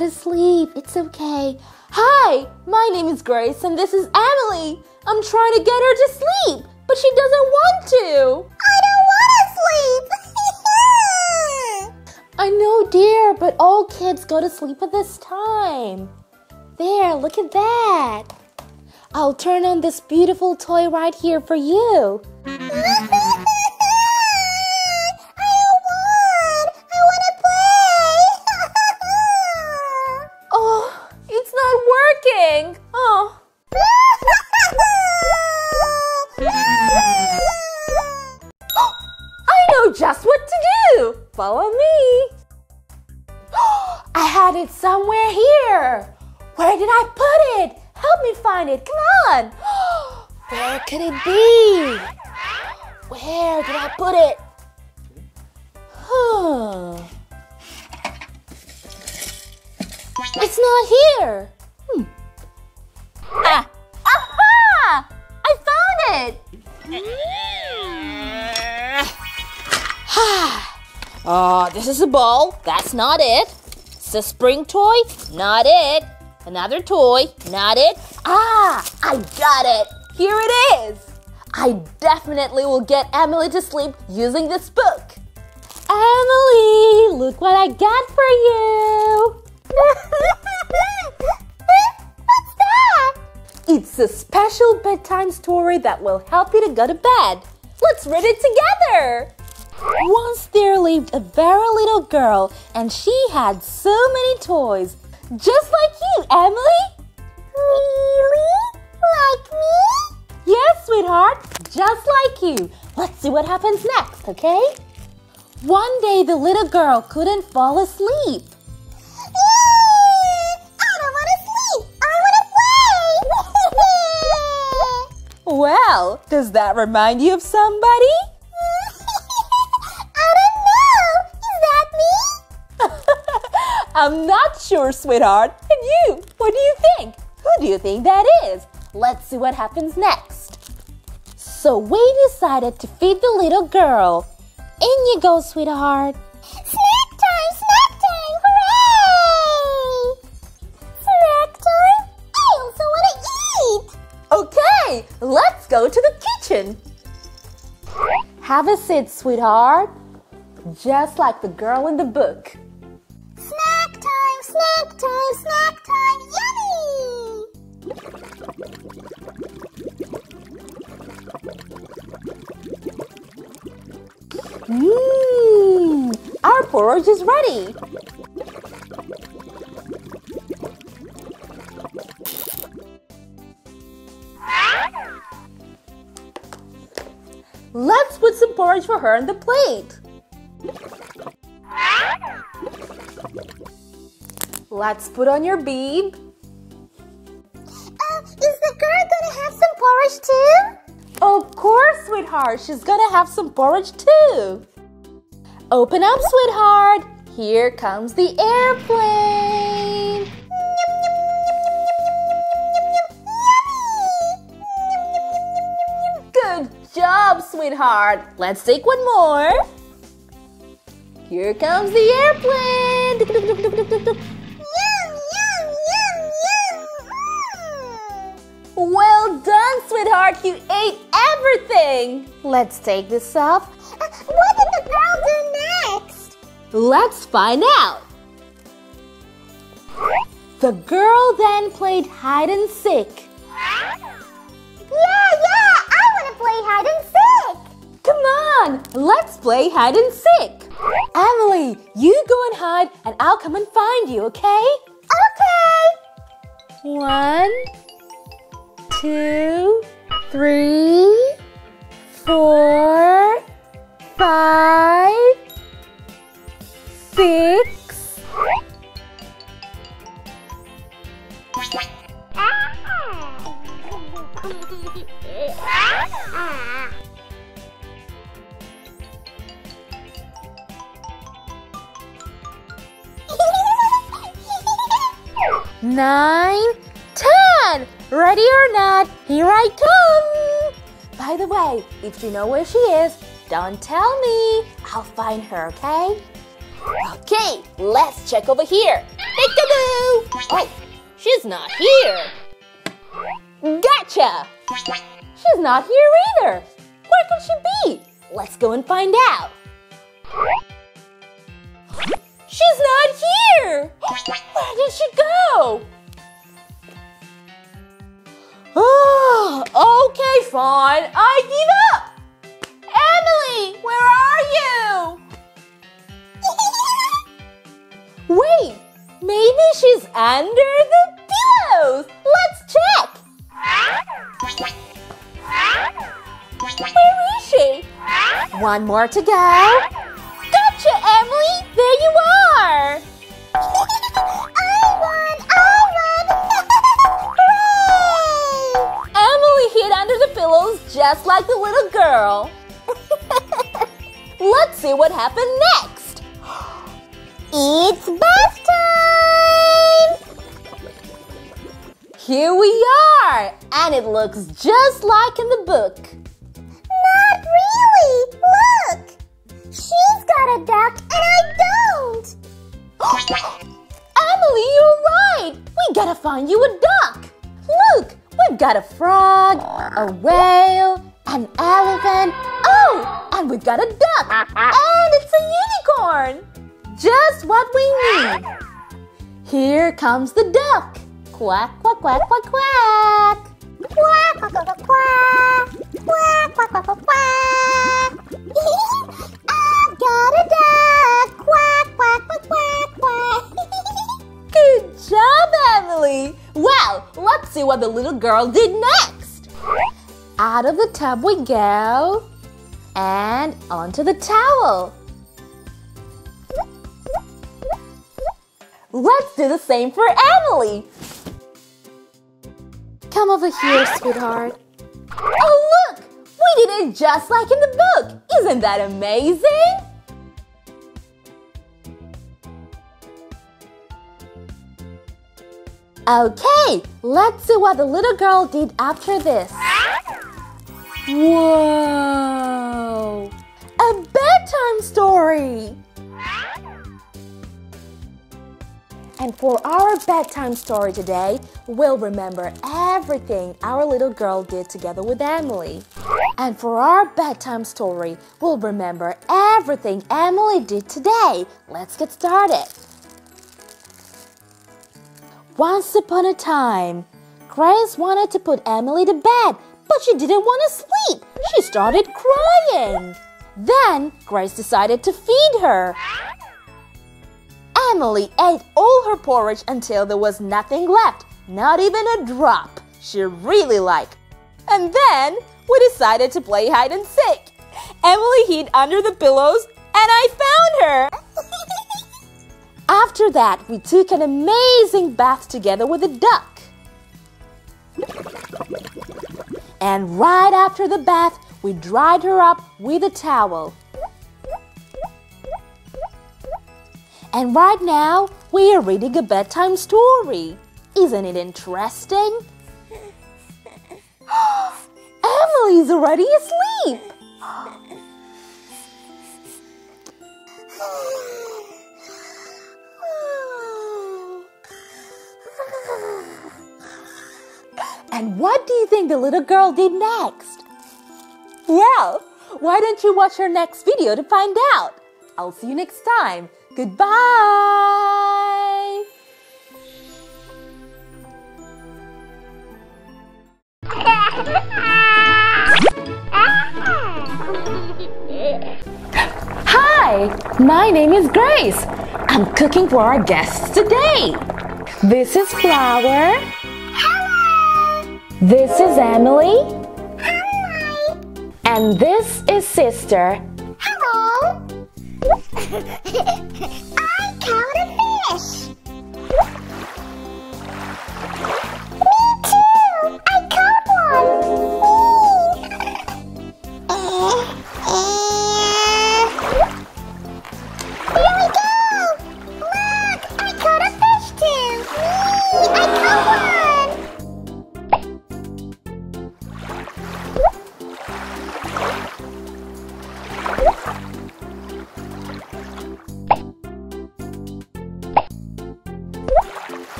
gotta sleep. It's okay. Hi, my name is Grace and this is Emily. I'm trying to get her to sleep, but she doesn't want to. I don't want to sleep. I know, dear, but all kids go to sleep at this time. There, look at that. I'll turn on this beautiful toy right here for you. It's not here. Hmm. Ah. Aha! I found it. Ah, this is a ball. That's not it. It's a spring toy. Not it. Another toy. Not it. Ah, I got it. Here it is. I definitely will get Emily to sleep using this book. Emily, look what I got for you. What's that? It's a special bedtime story that will help you to go to bed. Let's read it together. Once there lived a very little girl, and she had so many toys, just like you, Emily. Really? Like me? Yes, sweetheart, just like you. Let's see what happens next, okay? One day the little girl couldn't fall asleep. Well, does that remind you of somebody? I don't know. Is that me? I'm not sure, sweetheart. And you, what do you think? Who do you think that is? Let's see what happens next. So we decided to feed the little girl. In you go, sweetheart. Kitchen. Have a seat, sweetheart. Just like the girl in the book. Snack time! Snack time! Snack time! Yummy! Mmm, our porridge is ready. Put some porridge for her on the plate. Let's put on your beeb. Uh, is the girl gonna have some porridge too? Of course, sweetheart. She's gonna have some porridge too. Open up, sweetheart. Here comes the airplane. Sweetheart. Let's take one more. Here comes the airplane. Yum, yum, yum, yum. Well done, sweetheart. You ate everything. Let's take this off. Uh, what did the girl do next? Let's find out. The girl then played hide and seek. On, let's play hide and seek. Emily, you go and hide, and I'll come and find you, okay? Okay. One, two, three, four, five, six. Ah. Nine, ten. Ready or not, here I come. By the way, if you know where she is, don't tell me. I'll find her, okay? Okay, let's check over here. Peekaboo! Oh, she's not here. Gotcha! She's not here either. Where could she be? Let's go and find out. She's not here! Where did she go? Oh, okay, fine. I give up. Emily, where are you? Wait, maybe she's under the pillows. Let's check. Where is she? One more to go. Gotcha, Emily. There you are. I won! I won! Hooray! Emily hid under the pillows just like the little girl. Let's see what happened next. It's bath time! Here we are, and it looks just like in the book. find you a duck. Look, we've got a frog, a whale, an elephant. Oh, and we've got a duck. And it's a unicorn. Just what we need. Here comes the duck. Quack, quack, quack, quack, quack. Quack, quack, quack, quack. Quack, quack, quack, quack, quack. What the little girl did next. Out of the tub we go. And onto the towel. Let's do the same for Emily. Come over here, sweetheart. Oh, look! We did it just like in the book. Isn't that amazing? Okay, let's see what the little girl did after this. Whoa! A bedtime story! And for our bedtime story today, we'll remember everything our little girl did together with Emily. And for our bedtime story, we'll remember everything Emily did today. Let's get started. Once upon a time, Grace wanted to put Emily to bed, but she didn't want to sleep. She started crying. Then Grace decided to feed her. Emily ate all her porridge until there was nothing left, not even a drop she really liked. And then we decided to play hide and seek. Emily hid under the pillows and I found her. After that, we took an amazing bath together with a duck. And right after the bath, we dried her up with a towel. And right now, we are reading a bedtime story. Isn't it interesting? Emily's already asleep. And what do you think the little girl did next? Well, why don't you watch her next video to find out? I'll see you next time. Goodbye! Hi, my name is Grace. I'm cooking for our guests today. This is Flower. This is Emily. Hi! And this is Sister. Hello! I caught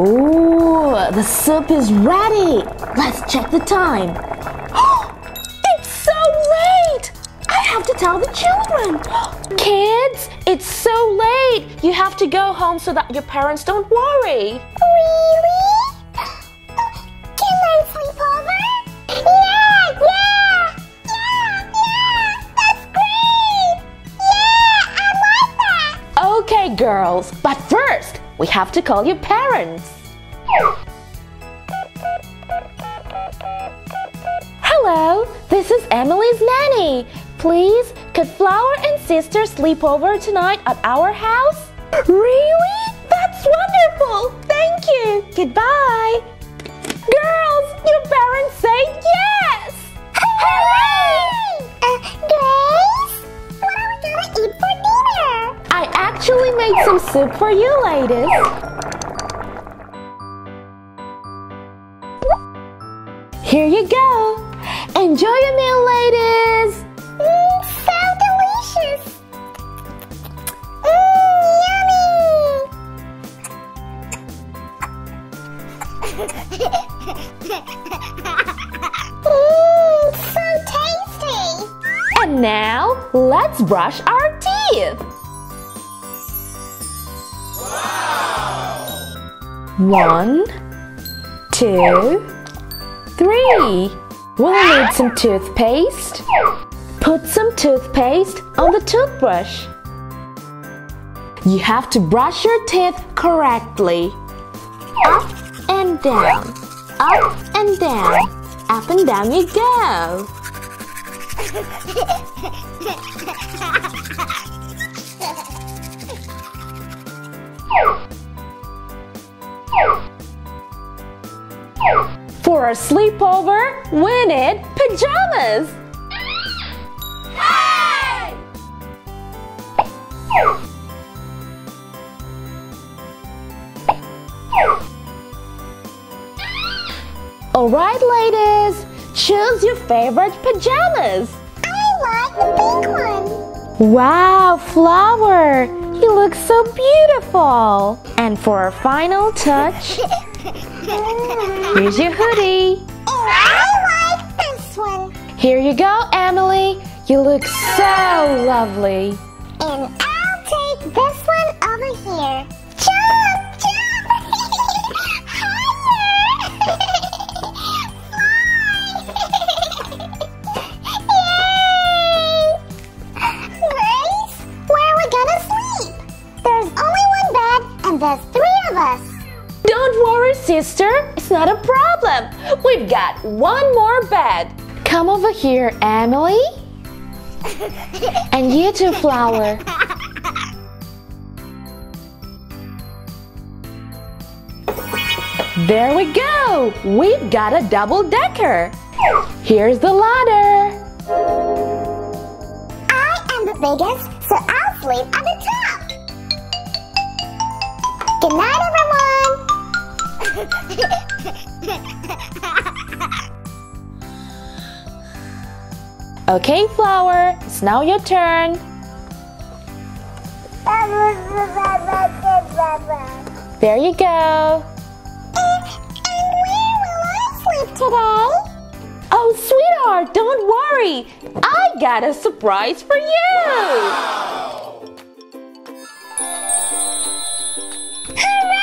Ooh, the soup is ready. Let's check the time. it's so late. I have to tell the children. Kids, it's so late. You have to go home so that your parents don't worry. Really? Can I sleep over? Yeah, yeah, yeah, yeah. That's great. Yeah, I like that. Okay, girls, but first, we have to call your parents. Hello, this is Emily's nanny. Please, could Flower and sister sleep over tonight at our house? Really? That's wonderful. Thank you. Goodbye. Girls, your parents say yes. Hooray! Uh, Grace, what are we gonna eat for dinner? I actually made some soup for you, ladies. Here you go. Enjoy your meal, ladies. Mmm, so delicious. Mmm, yummy. Mmm, so tasty. And now, let's brush our teeth. Wow. One, two, three. We'll need some toothpaste. Put some toothpaste on the toothbrush. You have to brush your teeth correctly. Up and down, up and down, up and down you go. For a sleepover, need pajamas. Alright, ladies, choose your favorite pajamas. I like the pink one. Wow, Flower, you look so beautiful. And for our final touch, here's your hoodie. I like this one. Here you go, Emily. You look so lovely. And I'll take this one over here. Jump, jump! Higher! Fly! Yay! Grace, where are we gonna sleep? There's only one bed and there's three of us. Don't worry, sister. It's not a problem. We've got one more bed. Come over here, Emily. And you too, Flower. There we go. We've got a double decker. Here's the ladder. I am the biggest, so I'll sleep at the top. Good night, Okay, Flower. It's now your turn. There you go. And where will I sleep today? Oh, sweetheart, don't worry. I got a surprise for you. Hooray!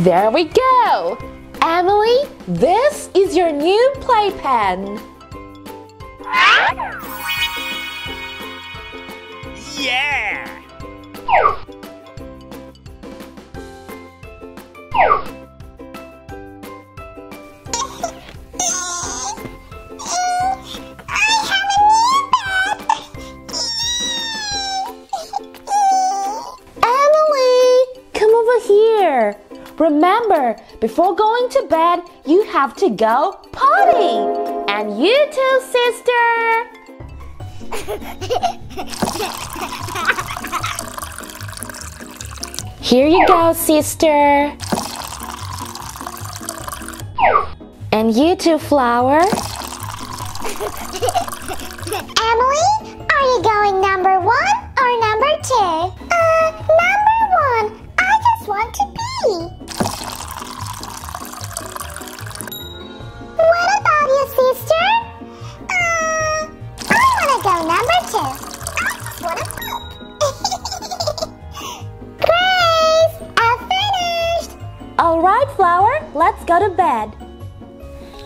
There we go. Emily, this is your new playpen. Yeah! Remember, before going to bed, you have to go potty. And you too, sister. Here you go, sister. And you too, flower. Emily,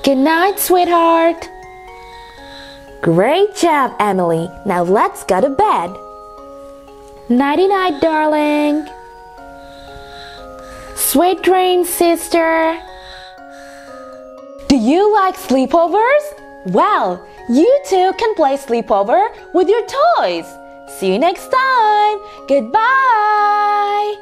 Good night, sweetheart. Great job, Emily. Now let's go to bed. Nighty night, darling. Sweet dreams, sister. Do you like sleepovers? Well, you too can play sleepover with your toys. See you next time. Goodbye.